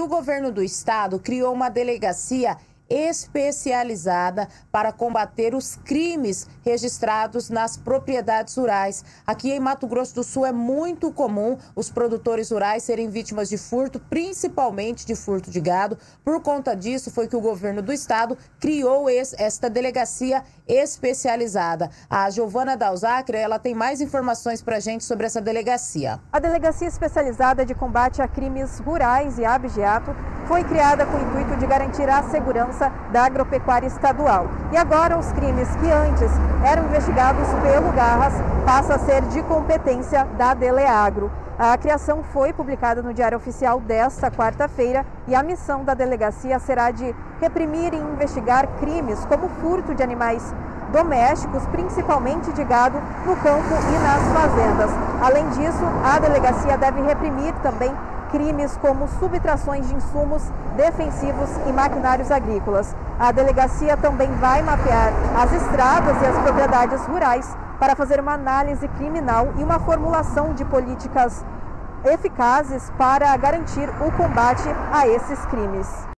O governo do estado criou uma delegacia especializada para combater os crimes registrados nas propriedades rurais. Aqui em Mato Grosso do Sul é muito comum os produtores rurais serem vítimas de furto, principalmente de furto de gado. Por conta disso, foi que o governo do estado criou esta delegacia especializada. A Giovana Dalzacre, ela tem mais informações para a gente sobre essa delegacia. A Delegacia Especializada de Combate a Crimes Rurais e Abigeato foi criada com o intuito de garantir a segurança da agropecuária estadual. E agora os crimes que antes eram investigados pelo Garras passam a ser de competência da Deleagro. A criação foi publicada no Diário Oficial desta quarta-feira e a missão da delegacia será de reprimir e investigar crimes como furto de animais domésticos, principalmente de gado, no campo e nas fazendas. Além disso, a delegacia deve reprimir também crimes como subtrações de insumos defensivos e maquinários agrícolas. A delegacia também vai mapear as estradas e as propriedades rurais para fazer uma análise criminal e uma formulação de políticas eficazes para garantir o combate a esses crimes.